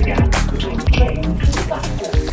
the gap between the train.